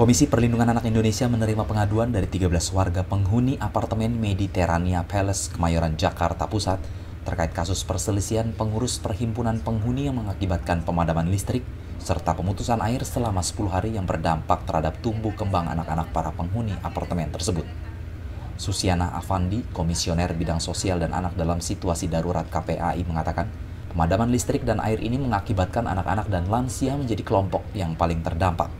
Komisi Perlindungan Anak Indonesia menerima pengaduan dari 13 warga penghuni apartemen Mediterania Palace, Kemayoran, Jakarta Pusat terkait kasus perselisihan pengurus perhimpunan penghuni yang mengakibatkan pemadaman listrik serta pemutusan air selama 10 hari yang berdampak terhadap tumbuh kembang anak-anak para penghuni apartemen tersebut. Susiana Afandi, Komisioner Bidang Sosial dan Anak dalam Situasi Darurat KPAI mengatakan, pemadaman listrik dan air ini mengakibatkan anak-anak dan lansia menjadi kelompok yang paling terdampak.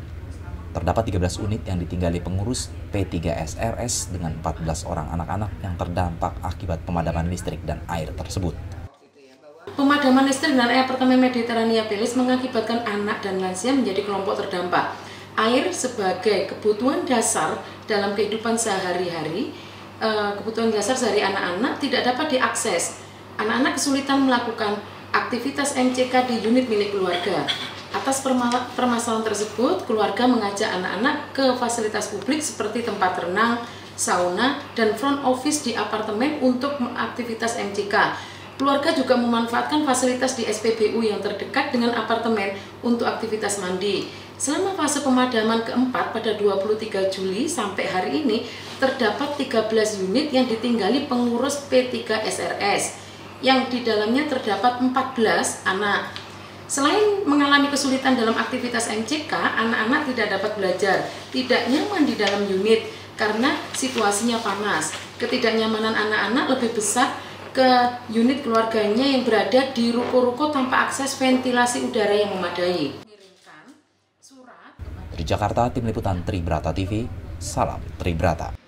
Terdapat 13 unit yang ditinggali pengurus P3SRS dengan 14 orang anak-anak yang terdampak akibat pemadaman listrik dan air tersebut. Pemadaman listrik dan air apartemen Mediterania Pilis mengakibatkan anak dan lansia menjadi kelompok terdampak. Air sebagai kebutuhan dasar dalam kehidupan sehari-hari, eh, kebutuhan dasar dari anak-anak tidak dapat diakses. Anak-anak kesulitan melakukan aktivitas MCK di unit milik keluarga. Atas permasalahan tersebut, keluarga mengajak anak-anak ke fasilitas publik seperti tempat renang, sauna, dan front office di apartemen untuk aktivitas MCK. Keluarga juga memanfaatkan fasilitas di SPBU yang terdekat dengan apartemen untuk aktivitas mandi. Selama fase pemadaman keempat pada 23 Juli sampai hari ini, terdapat 13 unit yang ditinggali pengurus P3 SRS, yang di dalamnya terdapat 14 anak Selain mengalami kesulitan dalam aktivitas MCK, anak-anak tidak dapat belajar, tidak nyaman di dalam unit karena situasinya panas. Ketidaknyamanan anak-anak lebih besar ke unit keluarganya yang berada di ruko-ruko tanpa akses ventilasi udara yang memadai. Di Jakarta, Tim Liputan Tribrata TV, salam Tribrata.